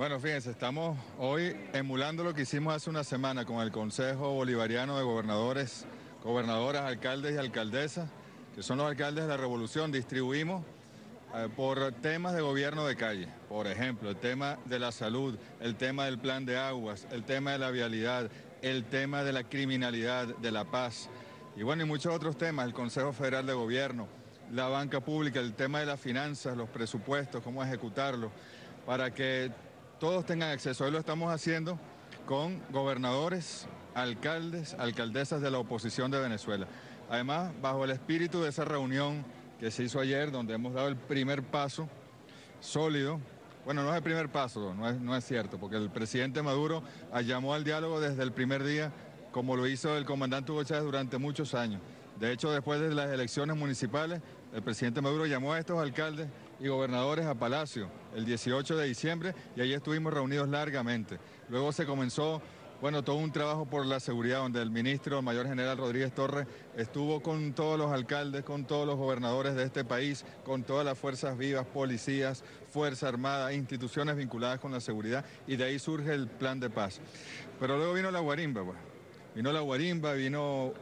Bueno, fíjense, estamos hoy emulando lo que hicimos hace una semana con el Consejo Bolivariano de Gobernadores, Gobernadoras, Alcaldes y Alcaldesas, que son los alcaldes de la revolución. Distribuimos eh, por temas de gobierno de calle, por ejemplo, el tema de la salud, el tema del plan de aguas, el tema de la vialidad, el tema de la criminalidad, de la paz, y bueno, y muchos otros temas, el Consejo Federal de Gobierno, la banca pública, el tema de las finanzas, los presupuestos, cómo ejecutarlos, para que todos tengan acceso. Hoy lo estamos haciendo con gobernadores, alcaldes, alcaldesas de la oposición de Venezuela. Además, bajo el espíritu de esa reunión que se hizo ayer, donde hemos dado el primer paso sólido, bueno, no es el primer paso, no es, no es cierto, porque el presidente Maduro llamó al diálogo desde el primer día, como lo hizo el comandante Hugo Chávez durante muchos años. De hecho, después de las elecciones municipales, el presidente Maduro llamó a estos alcaldes y gobernadores a Palacio el 18 de diciembre y ahí estuvimos reunidos largamente. Luego se comenzó bueno, todo un trabajo por la seguridad donde el ministro, el mayor general Rodríguez Torres, estuvo con todos los alcaldes, con todos los gobernadores de este país, con todas las fuerzas vivas, policías, Fuerza Armada, instituciones vinculadas con la seguridad y de ahí surge el plan de paz. Pero luego vino la guarimba, pues. Vino la guarimba, vino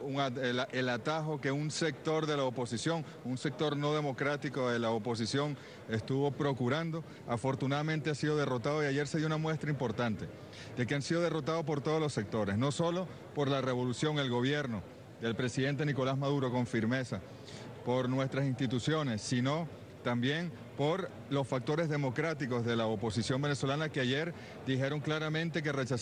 el, atajo que un sector de la oposición, un sector no democrático de la oposición estuvo procurando. Afortunadamente ha sido derrotado y ayer se dio una muestra importante de que han sido derrotados por todos los sectores, no solo por la revolución, el gobierno del presidente Nicolás Maduro con firmeza, por nuestras instituciones, sino también por los factores democráticos de la oposición venezolana que ayer dijeron claramente que rechazaron